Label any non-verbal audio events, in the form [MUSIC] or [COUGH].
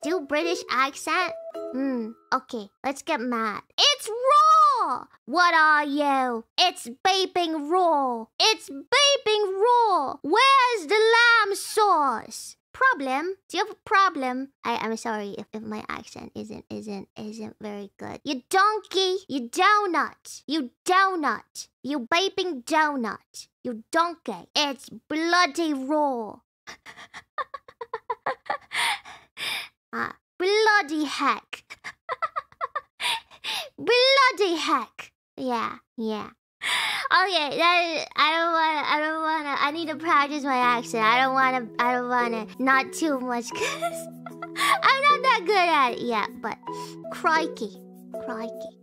Do British accent? Hmm. Okay, let's get mad. It's raw! What are you? It's beeping raw. It's beeping raw. Where's the lamb sauce? Problem? Do you have a problem? I, I'm sorry if, if my accent isn't isn't isn't very good. You donkey! You donut! You donut! You vaping donut! You donkey! It's bloody raw! Bloody heck! [LAUGHS] bloody heck! Yeah, yeah. Okay, that I don't wanna. I don't wanna. I need to practice my accent. I don't wanna. I don't wanna. Not too much, cause [LAUGHS] I'm not that good at it yet. But crikey, crikey.